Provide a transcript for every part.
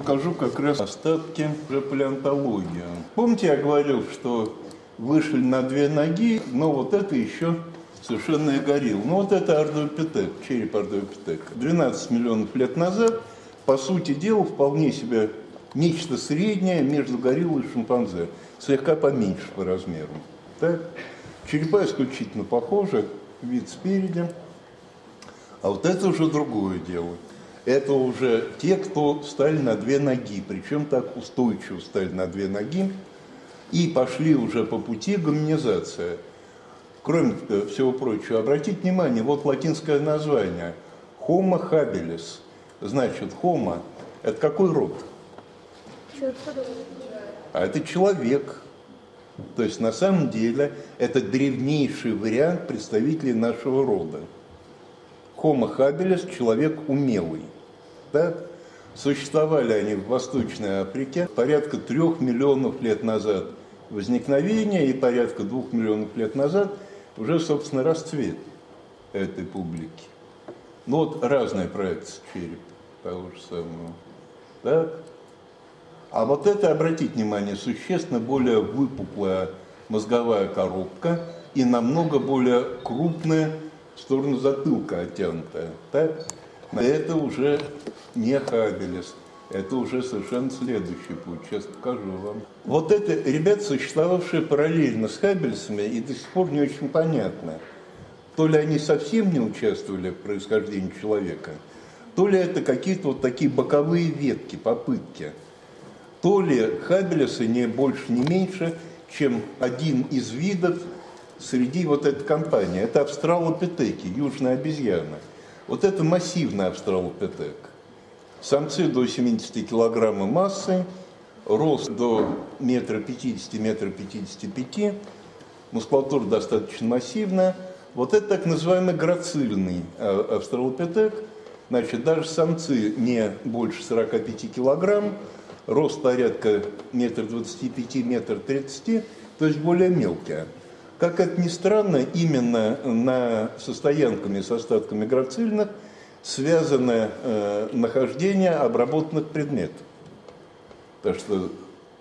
Покажу как раз остатки уже палеонтологии. Помните, я говорил, что вышли на две ноги, но вот это еще совершенно горилл. Ну вот это ардуопитек, череп ардуопитека. 12 миллионов лет назад, по сути дела, вполне себе нечто среднее между гориллой и шимпанзе, слегка поменьше по размеру. Так? Черепа исключительно похожи, вид спереди. А вот это уже другое дело. Это уже те, кто стали на две ноги, причем так устойчиво стали на две ноги, и пошли уже по пути гоминизация. Кроме всего прочего, обратите внимание, вот латинское название Homo habilis. Значит, Homo – это какой род? А это человек. То есть на самом деле это древнейший вариант представителей нашего рода. Homo habilis – человек умелый. Да? Существовали они в Восточной Африке порядка трех миллионов лет назад возникновения и порядка двух миллионов лет назад уже, собственно, расцвет этой публики. Ну вот разные проекты череп того же самого. Так? А вот это, обратите внимание, существенно более выпуклая мозговая коробка и намного более крупная в сторону затылка оттянутая. Так? Это уже не хабелес, это уже совершенно следующий путь, сейчас покажу вам. Вот это ребята, существовавшие параллельно с хабельсами, и до сих пор не очень понятно, то ли они совсем не участвовали в происхождении человека, то ли это какие-то вот такие боковые ветки, попытки – то ли хабелесы не больше, не меньше, чем один из видов среди вот этой компании. Это австралопитеки, южная обезьяна. Вот это массивный австралопитек. Самцы до 70 килограмма массы, рост до метра пятидесяти, метра пятидесяти пяти, мускулатура достаточно массивная. Вот это так называемый грацильный а, австралопитек. Значит, даже самцы не больше 45 килограмм, рост порядка метр двадцати пяти, метр тридцати, то есть более мелкие. Как это ни странно, именно на состоянками с остатками грацильных связано э, нахождение обработанных предметов. Так что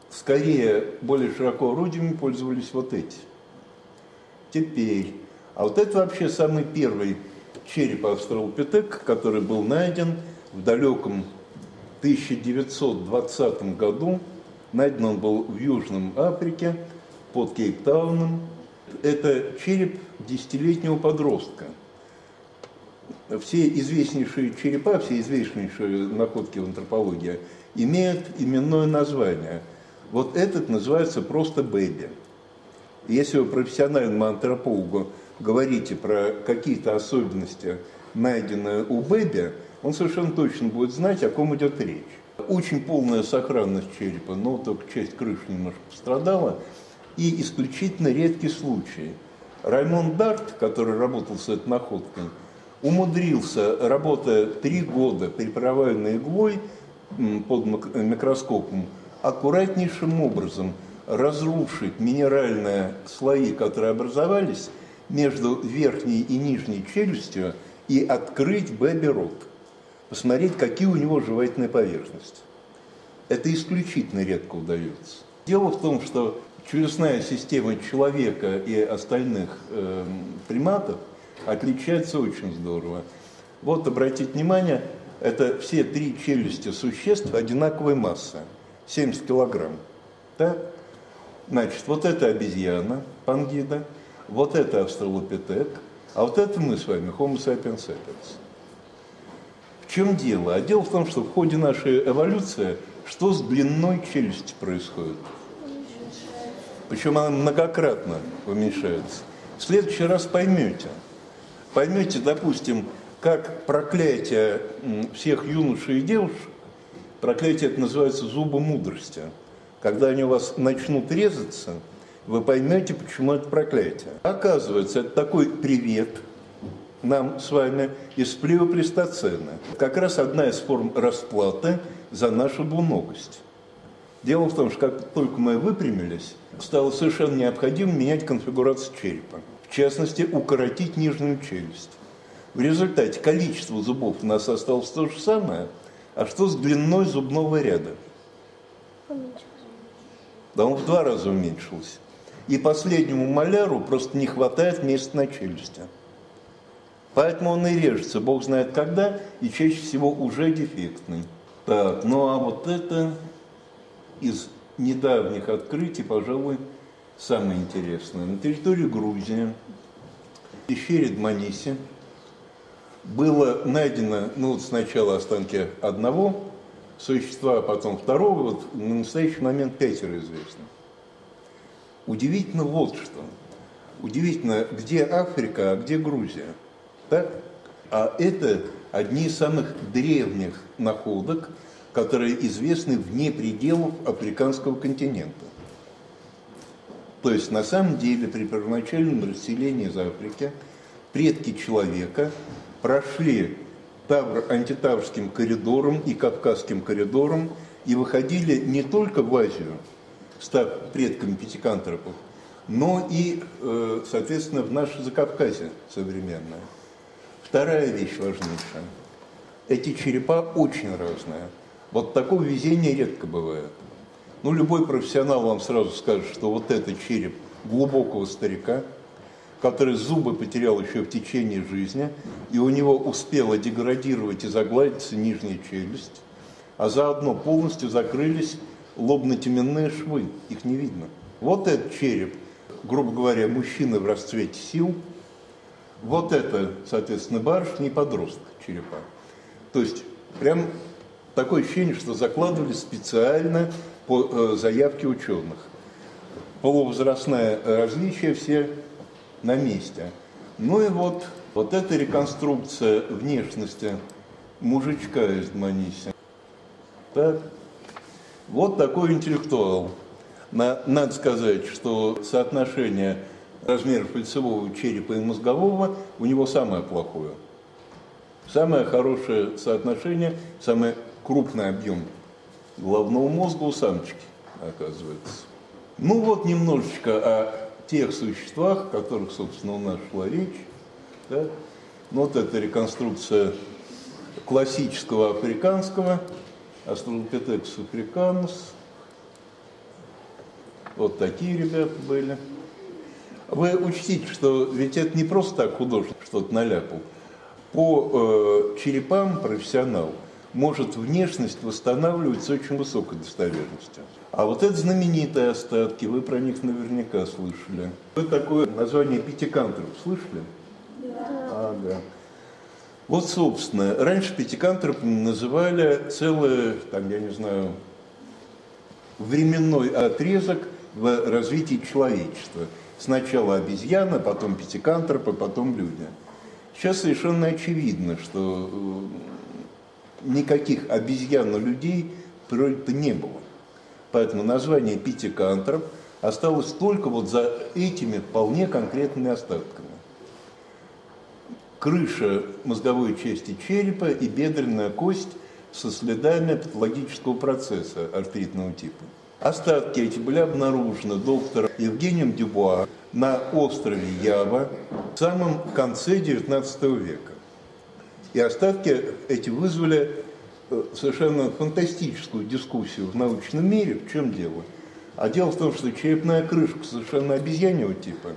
скорее более широко орудиями пользовались вот эти. Теперь, а вот это вообще самый первый череп австралопитек, который был найден в далеком 1920 году. Найден он был в Южном Африке под Кейптауном. Это череп десятилетнего подростка. Все известнейшие черепа, все известнейшие находки в антропологии имеют именное название. Вот этот называется просто бэби. Если вы профессиональному антропологу говорите про какие-то особенности, найденные у бэби, он совершенно точно будет знать, о ком идет речь. Очень полная сохранность черепа, но только часть крыши немножко пострадала. И исключительно редкий случай. Раймонд Дарт, который работал с этой находкой, умудрился, работая три года припроваленной иглой под микроскопом, аккуратнейшим образом разрушить минеральные слои, которые образовались между верхней и нижней челюстью, и открыть бэби-рот посмотреть, какие у него жевательные поверхности. Это исключительно редко удается. Дело в том, что челюстная система человека и остальных э, приматов отличается очень здорово. Вот обратите внимание, это все три челюсти существ одинаковой массы, 70 килограмм. Так? Значит, вот это обезьяна, пангида, вот это австралопитек, а вот это мы с вами, Homo sapiens sapiens. В чем дело? А дело в том, что в ходе нашей эволюции что с длиной челюсти происходит? Причем она многократно уменьшается. В следующий раз поймете. Поймете, допустим, как проклятие всех юношей и девушек, проклятие это называется зубы мудрости. Когда они у вас начнут резаться, вы поймете, почему это проклятие. Оказывается, это такой привет – нам с вами из плевоплестоцена. Как раз одна из форм расплаты за нашу двуногость. Дело в том, что как только мы выпрямились, стало совершенно необходимо менять конфигурацию черепа. В частности, укоротить нижнюю челюсть. В результате количество зубов у нас осталось то же самое, А что с длиной зубного ряда? Да он в два раза уменьшился. И последнему маляру просто не хватает места на челюсти. Поэтому он и режется, бог знает когда, и чаще всего уже дефектный. Так, ну а вот это из недавних открытий, пожалуй, самое интересное. На территории Грузии, в пещере Дманиси, было найдено, ну сначала останки одного существа, а потом второго, вот на настоящий момент пятеро известно. Удивительно вот что. Удивительно, где Африка, а где Грузия. Так? А это одни из самых древних находок, которые известны вне пределов африканского континента. То есть на самом деле при первоначальном расселении из Африки предки человека прошли Тавр, антитаврским коридором и Кавказским коридором и выходили не только в Азию, став предками пятикантропов, но и, э, соответственно, в наше Закавказье современное. Вторая вещь важнейшая. Эти черепа очень разные. Вот такого везения редко бывает. Ну, любой профессионал вам сразу скажет, что вот это череп глубокого старика, который зубы потерял еще в течение жизни, и у него успела деградировать и загладиться нижняя челюсть, а заодно полностью закрылись лобно-теменные швы, их не видно. Вот этот череп, грубо говоря, мужчины в расцвете сил, вот это, соответственно, барышня и подросток черепа. То есть прям такое ощущение, что закладывали специально по э, заявке ученых. Полувозрастное различие все на месте. Ну и вот, вот эта реконструкция внешности мужичка из Дманиси. Так. Вот такой интеллектуал. На, надо сказать, что соотношение размеров лицевого черепа и мозгового у него самое плохое. Самое хорошее соотношение, самый крупный объем головного мозга у самочки, оказывается. Ну вот немножечко о тех существах, о которых, собственно, у нас шла речь. Да? Ну, вот это реконструкция классического африканского, Астралопитекус африканус. Вот такие ребята были. Вы учтите, что ведь это не просто так художник что-то наляпал. По э, черепам профессионал может внешность восстанавливать с очень высокой достоверностью. А вот это знаменитые остатки, вы про них наверняка слышали. Вы такое название пятикантроп слышали? Да. Ага. Вот, собственно, раньше пятикантропами называли целый, там, я не знаю, временной отрезок в развитии человечества. Сначала обезьяна, потом пятикантропы, потом люди. Сейчас совершенно очевидно, что э, никаких обезьян людей природе не было. Поэтому название пятикантроп осталось только вот за этими вполне конкретными остатками. Крыша мозговой части черепа и бедренная кость со следами патологического процесса артритного типа. Остатки эти были обнаружены доктором Евгением Дюбуа на острове Ява в самом конце XIX века. И остатки эти вызвали э, совершенно фантастическую дискуссию в научном мире. В чем дело? А дело в том, что черепная крышка совершенно обезьяньего типа,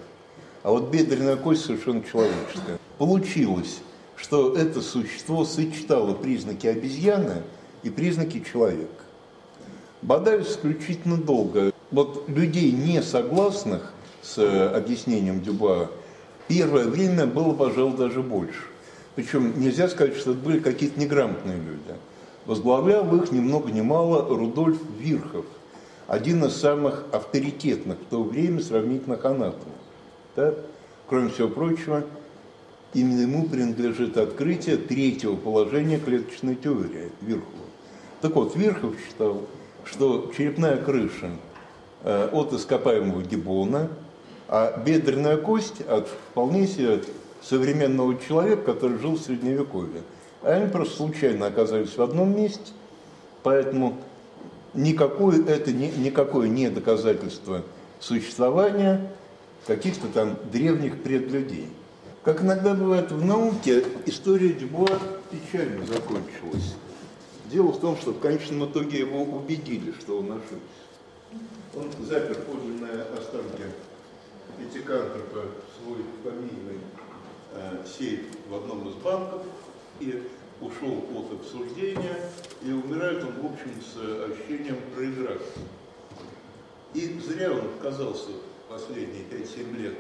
а вот бедренная кость совершенно человеческая. Получилось, что это существо сочетало признаки обезьяны и признаки человека. Бодаюсь исключительно долго. Вот людей, не согласных с э, объяснением Дюба, первое время было, пожалуй, даже больше. Причем нельзя сказать, что это были какие-то неграмотные люди. Возглавлял их ни много ни мало Рудольф Вирхов, один из самых авторитетных в то время сравнительных анатомов. Да? Кроме всего прочего, именно ему принадлежит открытие третьего положения клеточной теории Вирхова. Так вот, Вирхов считал, что черепная крыша э, от ископаемого гиббона, а бедренная кость от вполне себе современного человека, который жил в Средневековье. А они просто случайно оказались в одном месте, поэтому никакое, это не, никакое не доказательство существования каких-то там древних предлюдей. Как иногда бывает в науке, история Дюбуа печально закончилась. Дело в том, что в конечном итоге его убедили, что он ошибся. Он запер подлинные останки Пятикантропа в свой фамильный э, сейф в одном из банков и ушел от обсуждения, и умирает он, в общем, с ощущением проиграться. И зря он отказался последние 5-7 лет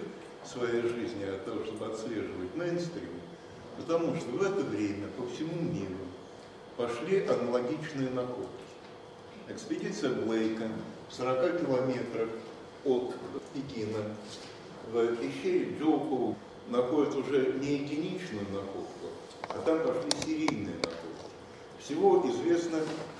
своей жизни от того, чтобы отслеживать мейнстрим, потому что в это время по всему миру пошли аналогичные находки. Экспедиция Блейка в 40 километрах от Пекина в пещере Джоукову находят уже не единичную находку, а там пошли серийные находки. Всего известно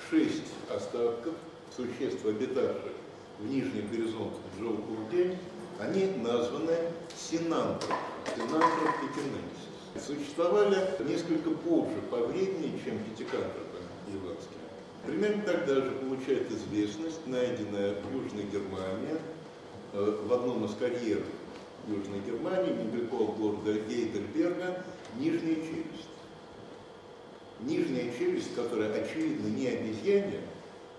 шесть остатков существ, обитавших в нижних горизонтах Джоукова день, они названы синантроп, синантроп пекиненсис. Существовали несколько позже по времени, чем пятикантропы иванские. Примерно тогда же получает известность найденная в Южной Германии, э, в одном из карьеров Южной Германии, недалеко от города Гейдельберга, нижняя челюсть. Нижняя челюсть, которая, очевидно, не обезьянья,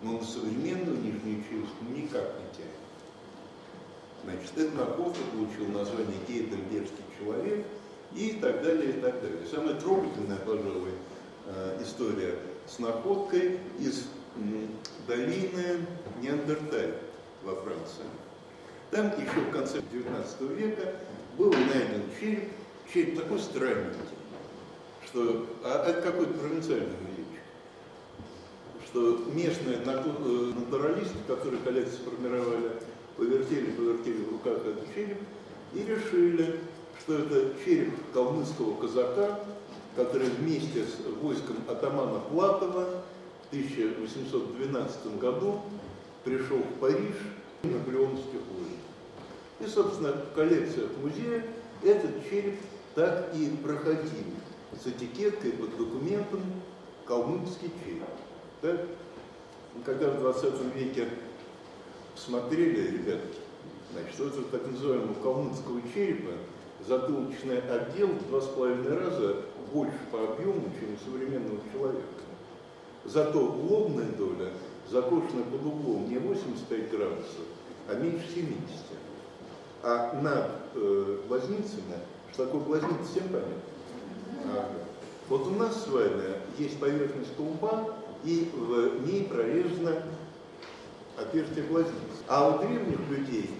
но на современную нижнюю челюсть ну, никак не тянет. Значит, эта находка получил название Гейдельбергский человек и так далее, и так далее. Самая трогательная, пожалуй, э, история с находкой из долины Неандерталь во Франции. Там еще в конце XIX века был найден череп, череп такой странненький, что а это какой-то провинциальный речь, что местные э, натуралисты, которые коллекцию сформировали, повертели, повертели в руках этот череп и решили, что это череп калмыцкого казака, который вместе с войском атамана Платова в 1812 году пришел в Париж на наполеоновских лыжах. И, собственно, в коллекциях музея этот череп так и проходил с этикеткой под документом «Калмыцкий череп». Так? Когда в 20 веке смотрели, ребятки, значит, вот этого так называемого калмыцкого черепа затылочный отдел в два с половиной раза больше по объему, чем у современного человека. Зато лобная доля закошена под углом не 85 градусов, а меньше 70. А над э, глазницами, что такое глазница, всем понятно? Ага. Вот у нас с вами есть поверхность колба, и в ней прорезано отверстие глазницы. А у древних людей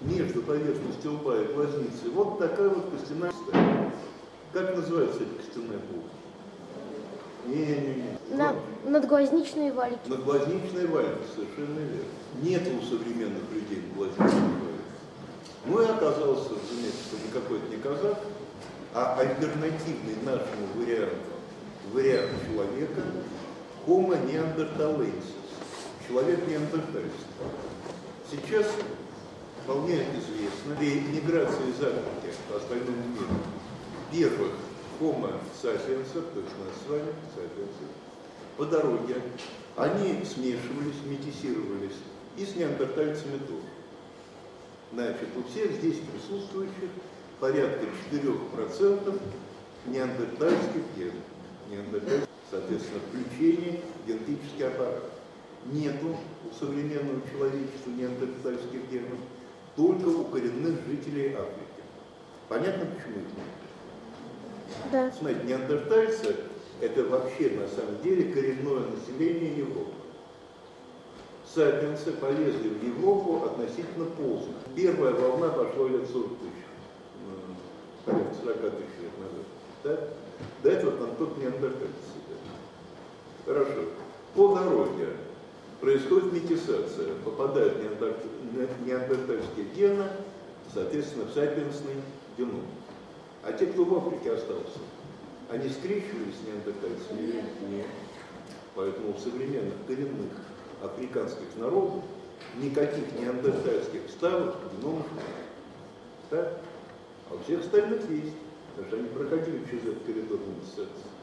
между поверхностью лба и глазницей вот такая вот костяная стая. Как называется эта костяная полость? Не-не-не. На, надглазничные валики. Надглазничные валики, совершенно верно. Нет у современных людей валиков. Ну и оказалось, разумеется, что никакой это не казак, а альтернативный нашему варианту, вариант человека Homo neanderthalensis, человек неандертальский. Сейчас вполне известно при миграции из Африки по остальному миру первых Homo sapiens, то есть нас с вами, sapiens, по дороге, они смешивались, метисировались и с неандертальцами тоже. Значит, у всех здесь присутствующих порядка 4% неандертальских генов. Неандертальских, соответственно, включение генетический аппарат. Нету у современного человечества неандертальских генов, только у коренных жителей Африки. Понятно, почему их нет? Да. Смотрите, неандертальцы – это вообще, на самом деле, коренное население Европы. Сапиенсы полезли в Европу относительно поздно. Первая волна пошла лет 40 тысяч, порядка 40 тысяч лет назад. Да? До этого там только неандертальцы сидят. Хорошо. По дороге происходит метисация, попадают неандертальские гены, соответственно, в сапиенсный геном. А те, кто в Африке остался, они скрещивались с неандертальцами или нет? Поэтому в современных коренных африканских народов никаких неандертальских вставок гномов нет. Да? А у всех остальных есть, потому что они проходили через этот коридор метисации.